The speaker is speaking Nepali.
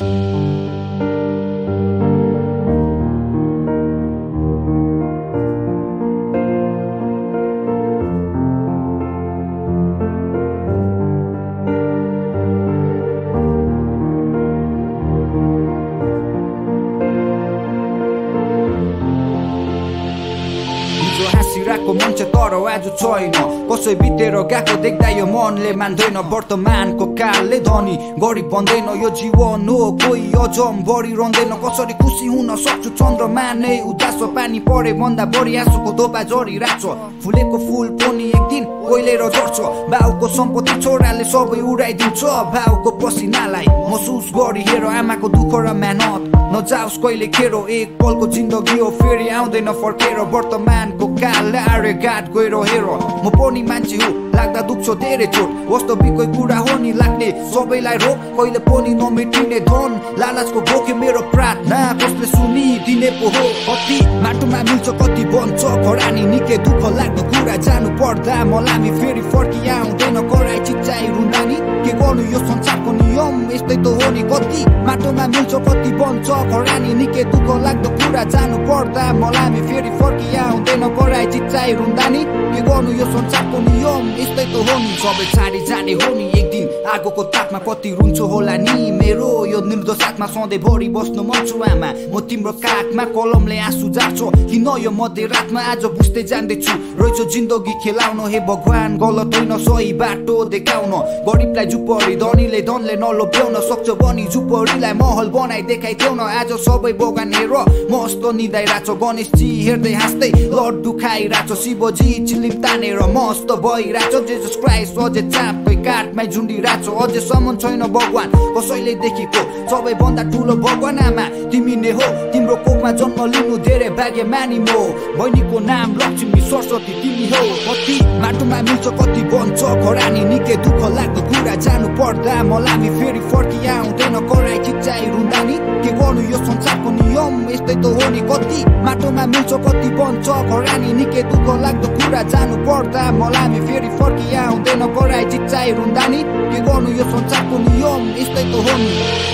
Thank you. हाँसिरहेको मान्छे तर आज छैन कसै बितेर गएको देख्दा यो मनले मान्दैन वर्तमानको कालले धनी गरिब भन्दैन यो जीवन हो कोही अझम बढी रहँदैन कसरी खुसी हुन सक्छु चन्द्रमा नै उदास पानी परे भन्दा बढी आँसुको धोपा झरिरहेछ फुलेको फुल पनि एक दिन कोइलेर झर्छ बाउको सम्पत्ति छोराले सबै उडाइदिन्छ बाउको पसिनालाई महसुस गरी हेर आमाको दुःख र मेहनत नजाओस् कहिले खेरो एक पलको जिन्दगी हो फेरि आउँदैन फर्केर वर्तमानको काल आरे घाट गएर हेर म पनि मान्छे हो लाग्दा दुख्छ धेरै चोट वास्तविकै कुरा हो नि लाग्ने सबैलाई रोग कहिले पनि नमेटिने धन लालाजको बोके मेरो प्रार्थना कसले सुनिदिने पो हो कति माटोमा मिल्छ कति बन्छ खरानी निकै दुःख लाग्दो कुरा जानु पर्दा मलामी फेरि फर्की आउँदैन कराई चिच्चाइ रुँदा नि के गर्नु यो संसारको नियम यस्तै त हो नि। कति माटोमा मिल्छ कति बन्छ। खरानी निकै दुःख लाग्दो कुरा जानु पर्दा मलामी फेरि फर्की आउँदैन कराई चिच्चाइ रुँदा नि के गर्नु यो संसारको नियम? यस्तै त हो नि। सबै छाडी जाने हो नि। आगोको तापमा कति रुन्छ होला नि मेरो यो निर्दोष आत्मा सधैँ भरि बस्नु मन छु आमा। म तिम्रो काखमा कलमले आँसु जान्छ किन यो मध्य रातमा आज बुझ्दै जान्दैछु रहेछ जिन्दगी खेलाउन हे भगवान गलत होइन सही बाटो देखाउन। गरिबलाई झुपडी धनीले धनले नलोभ्याउन सक्छ बनी झुपडीलाई महल बनाइ देखाइदेउन आज सबै बगान हेर मस्त निदाइरहेछ गणेशजी हेर्दै हाँस्दै लड्डु खाइरहेछ। शिवजी चिलिम तानेर मस्त भइरहेछ। जेजस क्राइस्ट अझै चापकै काठमै झुन्डिरहेछ अझैसम्म छैन भगवान कसैले देखेको सबैभन्दा ठुलो भगवान आमा तिमी नै हो तिम्रो कोखमा जन्म लिनु धेरै भाग्य मानि मो बहिनीको नाम लक्ष्मी सरस्वती तिमी हो कति माटोमा मिल्छ कति बन्छ खरानी निकै दुःख लाग्दो कुरा जानु पर्दा मलामी फेरि फर्की आउँदैन कराई चिच्चाइ रुँदा नि के गर्नु यो संसारको यस्तै त हो नि कति माटोमा मिल्छ कति बन्छ खरानी निकै दुःख लाग्दो कुरा जानु पर्दा मलामी फेरि फर्की आउँदैन कराई चिच्चाइ रुँदा नि के गर्नु यो संसारको नियम यस्तै त हो नि।